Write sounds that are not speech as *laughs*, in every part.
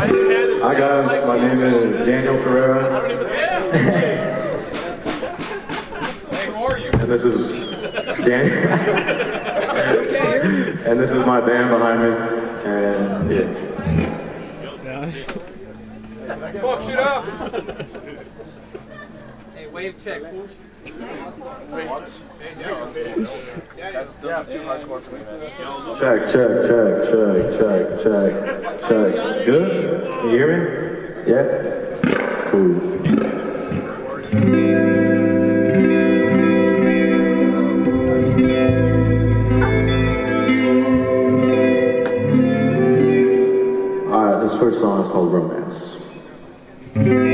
Hi guys, my name is Daniel Ferreira. Hey, who are you? And this is Dan. and this is my band behind me. And yeah. Fuck shit up. Hey, wave check. Check, check, check, check, check, check, check. Good? Can you hear me? Yeah? Cool. Alright, this first song is called Romance.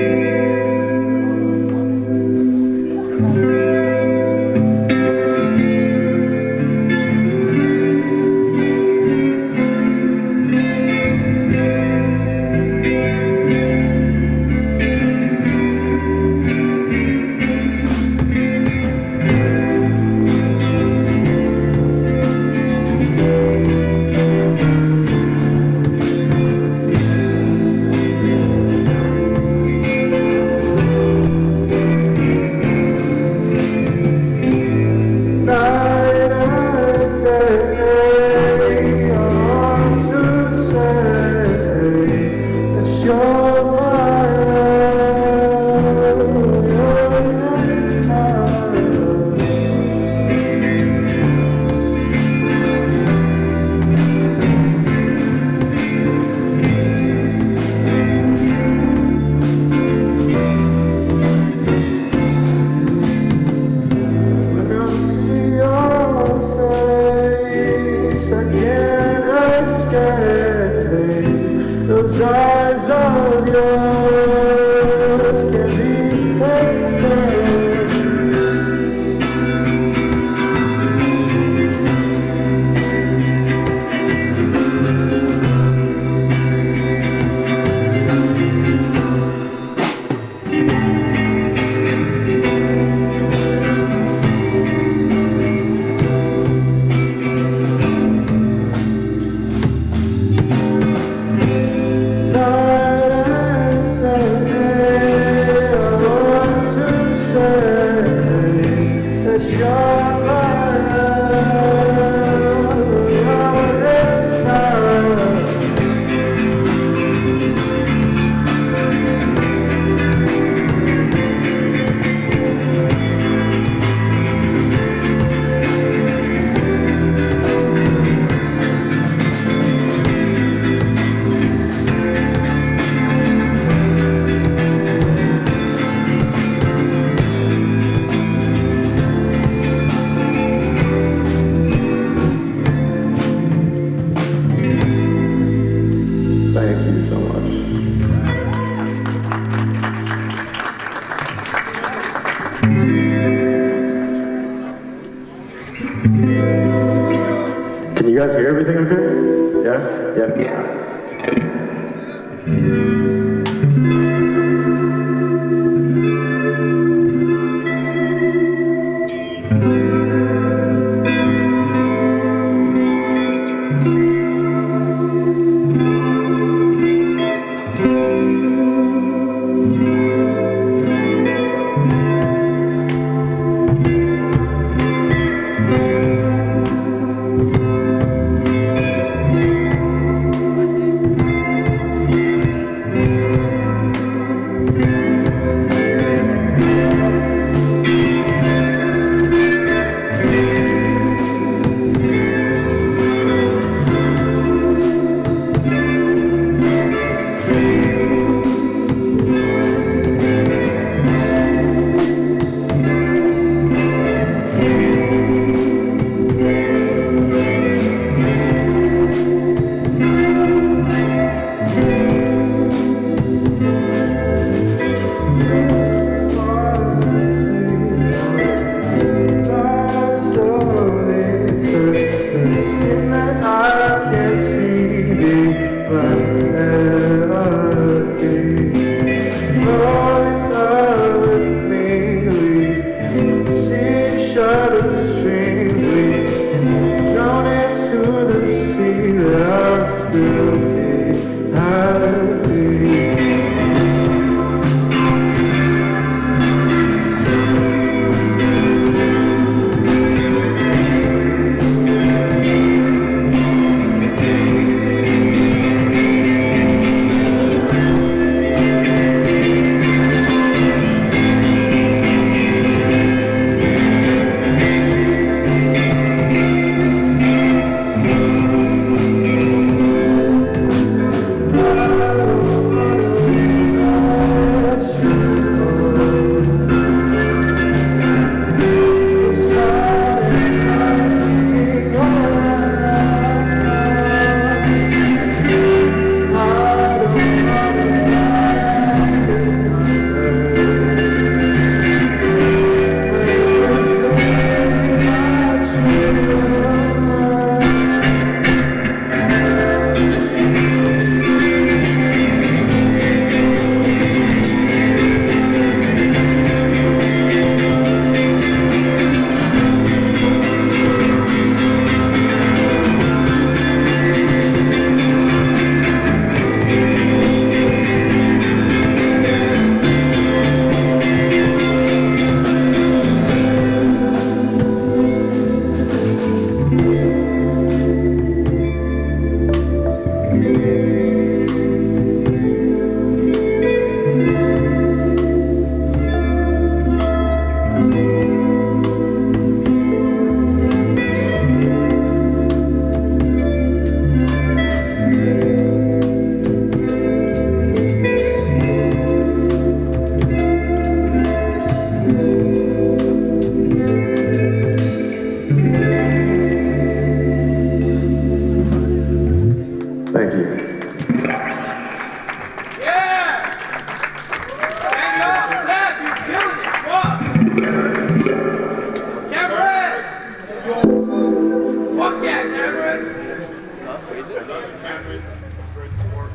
Cameron! Fuck yeah, Cameron! Cameron. That's great support.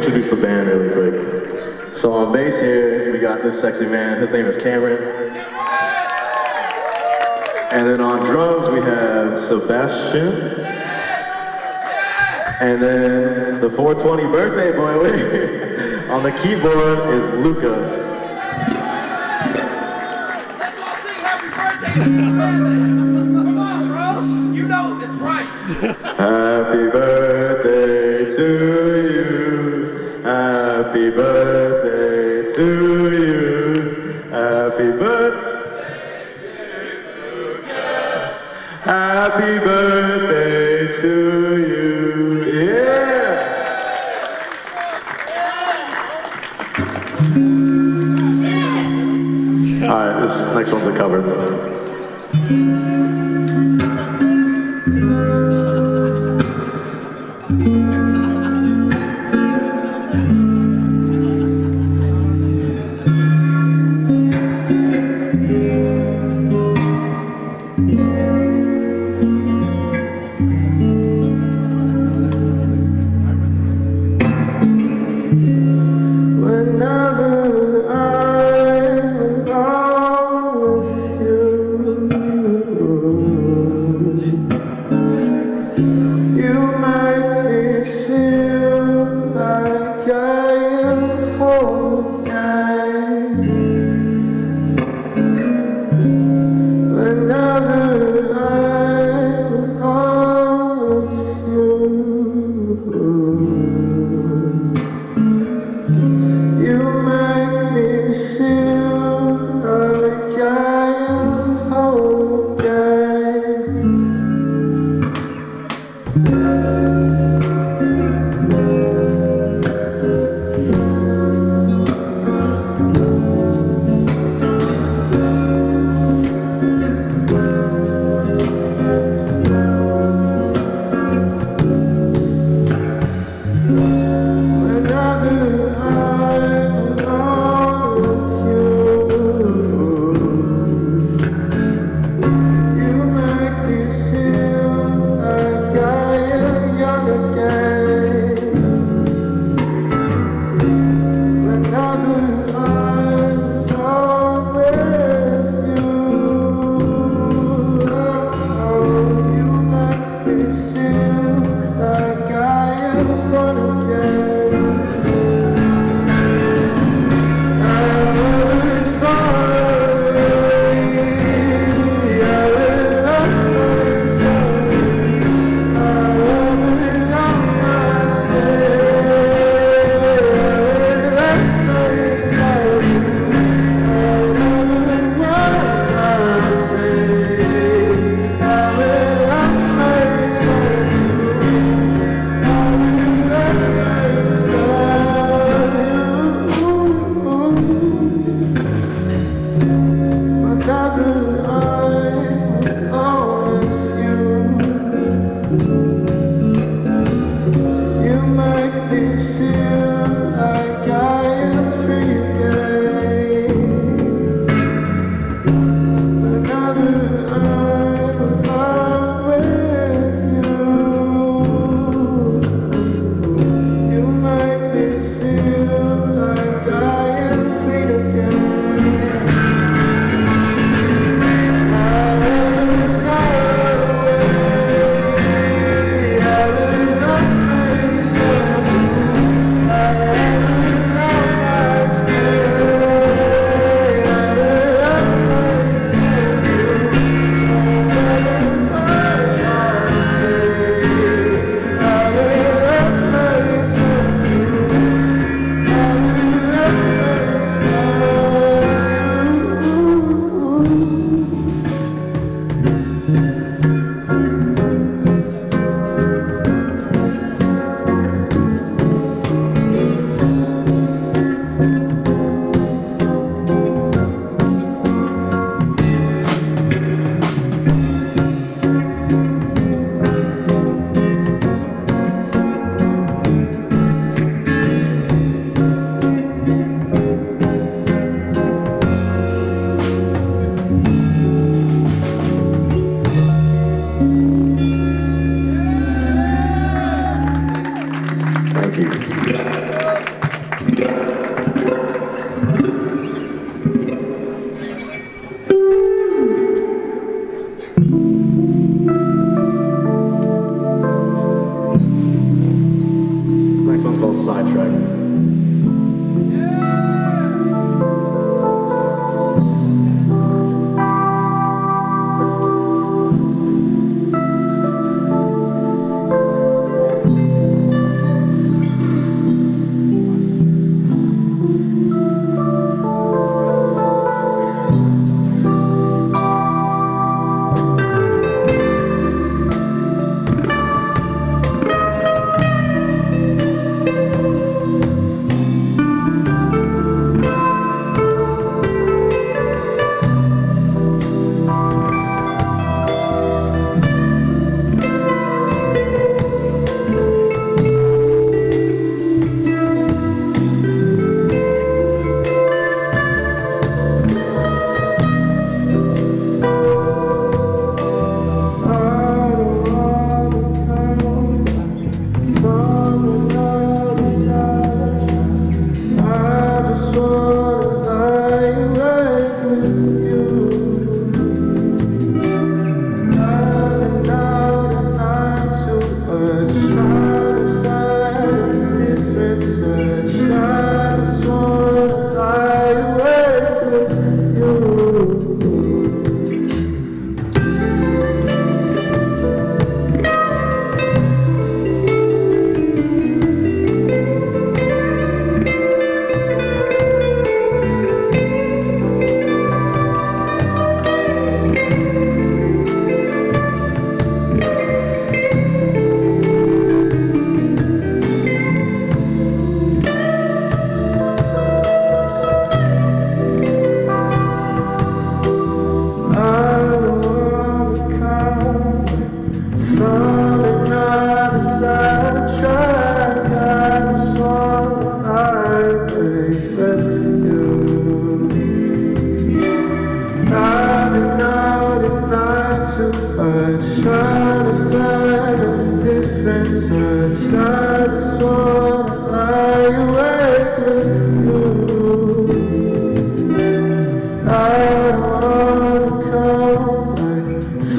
introduce the band really quick. So on bass here, we got this sexy man. His name is Cameron. And then on drums, we have Sebastian. And then the 420 birthday boy *laughs* on the keyboard is Luca. You know it's right. Happy birthday. Happy birthday to you. Yeah. All right, this next one's a cover.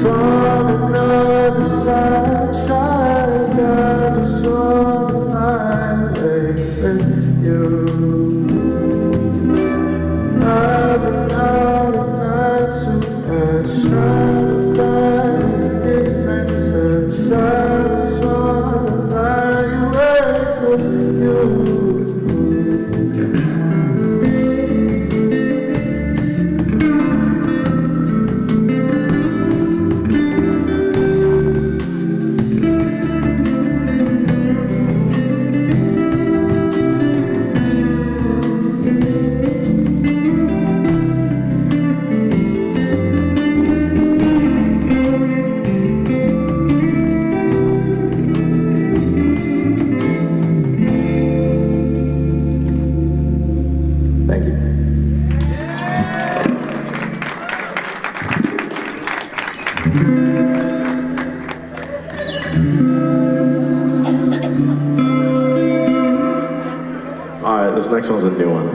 Thank next one's a new one.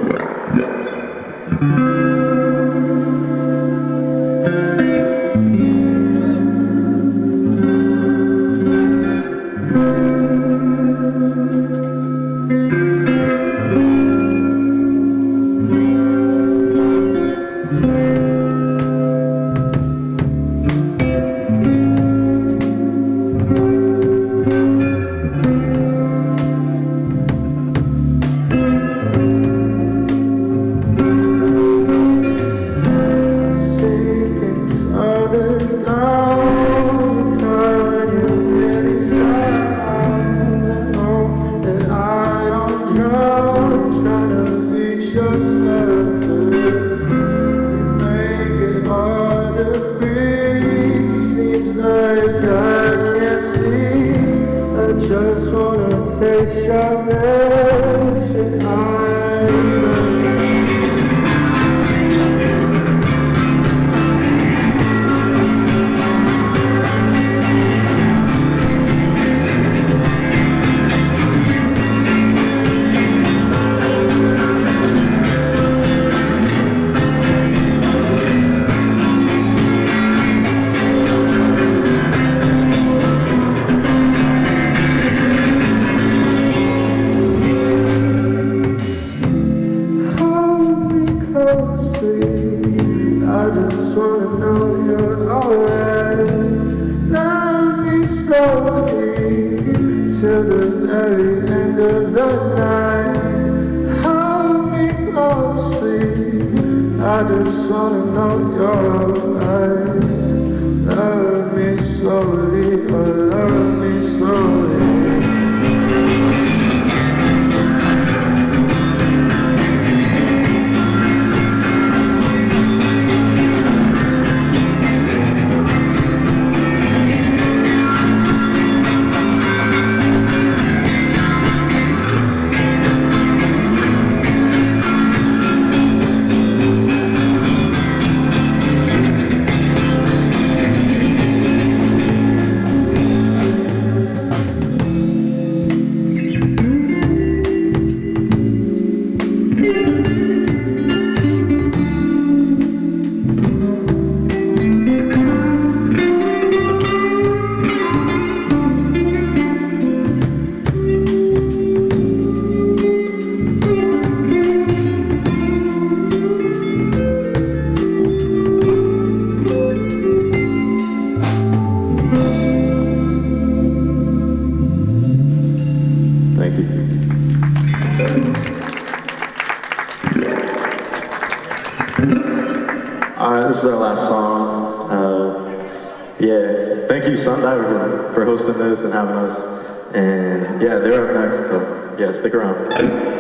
For hosting this and having us. And yeah, they're up next, so yeah, stick around.